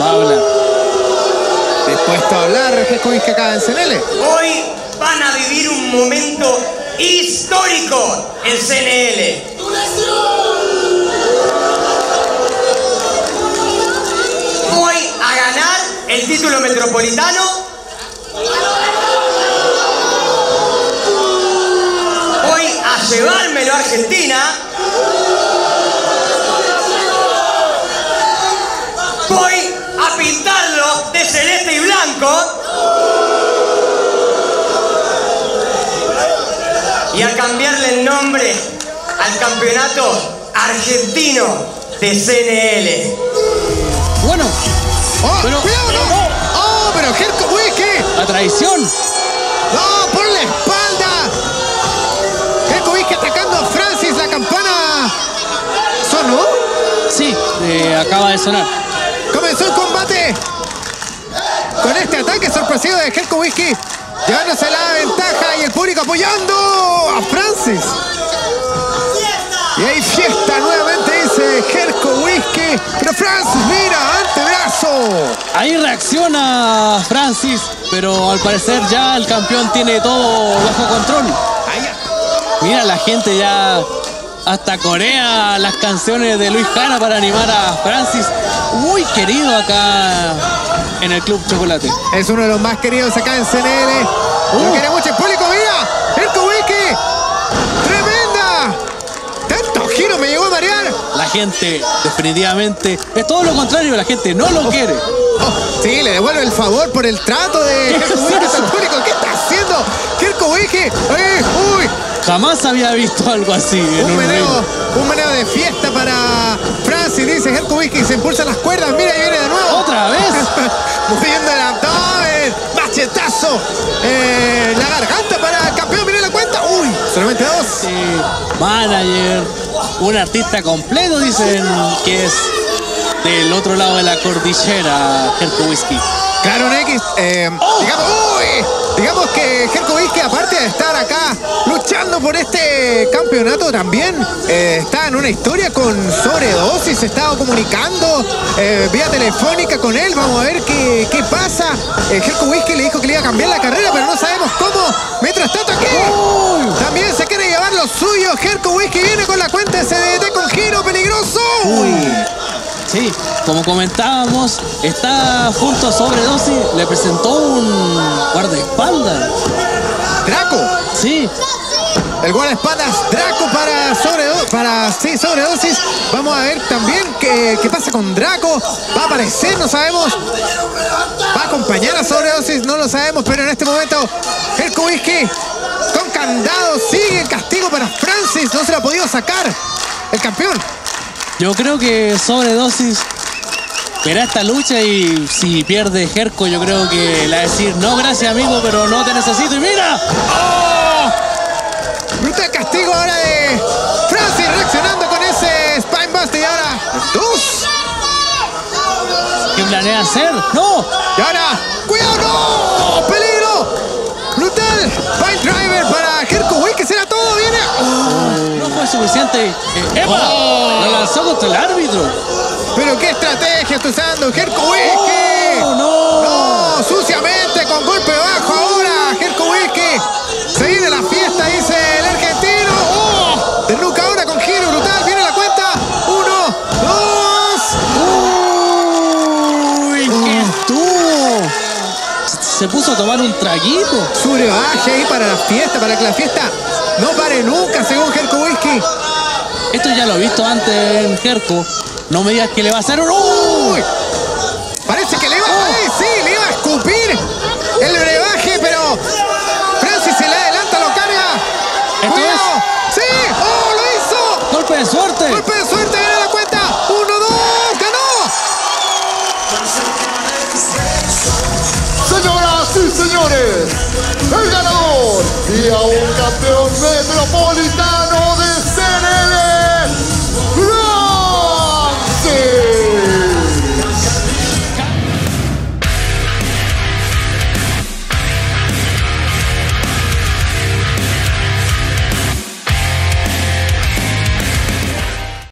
Va a hablar. Dispuesto a hablar Herkoviski acá en CNL. Hoy van a vivir un momento histórico en CNL. Voy a ganar el título metropolitano. Voy a llevármelo a Argentina. Y a cambiarle el nombre al campeonato argentino de CNL. Bueno, ¡Oh, Pero- cuidado, no! ¡Oh, pero Herkoviski! la traición. ¡No, por la espalda! Herkoviski atacando a Francis, la campana. ¿Sonó? Sí, eh, acaba de sonar. Comenzó el combate con este ataque sorpresivo de Herkoviski, llevándose la ventaja y el público apoyando Pero Francis, mira, antebrazo. Ahí reacciona Francis, pero al parecer ya el campeón tiene todo bajo control. Mira la gente ya hasta corea las canciones de Luis Jara para animar a Francis. Muy querido acá en el Club Chocolate. Es uno de los más queridos acá en CNL. Lo Uh. quiere mucho el público, mira. Herkoviski. Tremenda. Tanto giro me llegó a marear. La gente definitivamente es todo lo contrario, la gente no lo quiere. Oh, sí, le devuelve el favor por el trato de al público. ¿Qué está haciendo? Herkoviski. ¡Eh! ¡Uy! Jamás había visto algo así en Un un meneo, ring. un meneo de fiesta para Francis, dice Herkoviski. Se impulsan las cuerdas. Mira, y viene de nuevo. ¿Otra vez? Moviendo el abdomen. Machetazo. Eh, la garganta Eh, manager, un artista completo, dicen que es del otro lado de la cordillera, Whisky. Claro, X. eh, digamos, uy, digamos que Herkoviski, aparte de estar acá luchando por este campeonato, también eh, está en una historia con sobredosis. Se estaba comunicando eh, vía telefónica con él. Vamos a ver qué, qué pasa. Eh, Herkoviski le dijo que le iba a cambiar la carrera, pero no sabemos cómo. Mientras tanto, aquí lo suyo. Herkoviski viene con la cuenta SDT con giro peligroso. Uy. Sí, como comentábamos, está junto a Sobredosis, le presentó un guardaespaldas. Draco. Sí, El guardaespaldas Draco para, sobredo sí, sobredosis. Vamos a ver también qué, qué pasa con Draco. Va a aparecer, no sabemos. Va a acompañar a sobredosis, no lo sabemos, pero en este momento el Whisky con candado sigue el castigo para Francis. No se lo ha podido sacar el campeón. yo creo que Sobredosis verá esta lucha y si pierde Jerko, yo creo que le va a decir, no, gracias amigo, pero no te necesito. Y mira, Brutal castigo hacer? No, Y ahora, ¡cuidado! ¡No! ¡Peligro! ¡Brutal! Pine Driver para Herkovic, que será todo, viene. Oh, no fue suficiente. Eh, ¡Epa! Oh. Lo lanzó contra el árbitro. pero qué estrategia está usando Herkovic. Oh, no. No, suciamente, con golpe bajo ahora, Se puso a tomar un traguito. Su brebaje ahí para la fiesta, para que la fiesta no pare nunca, según Herkovic. Esto ya lo he visto antes en Jerko. No me digas que le va a hacer un... Uy, parece que le iba, ¡Ay, sí, le iba a escupir señores, el ganador y a un campeón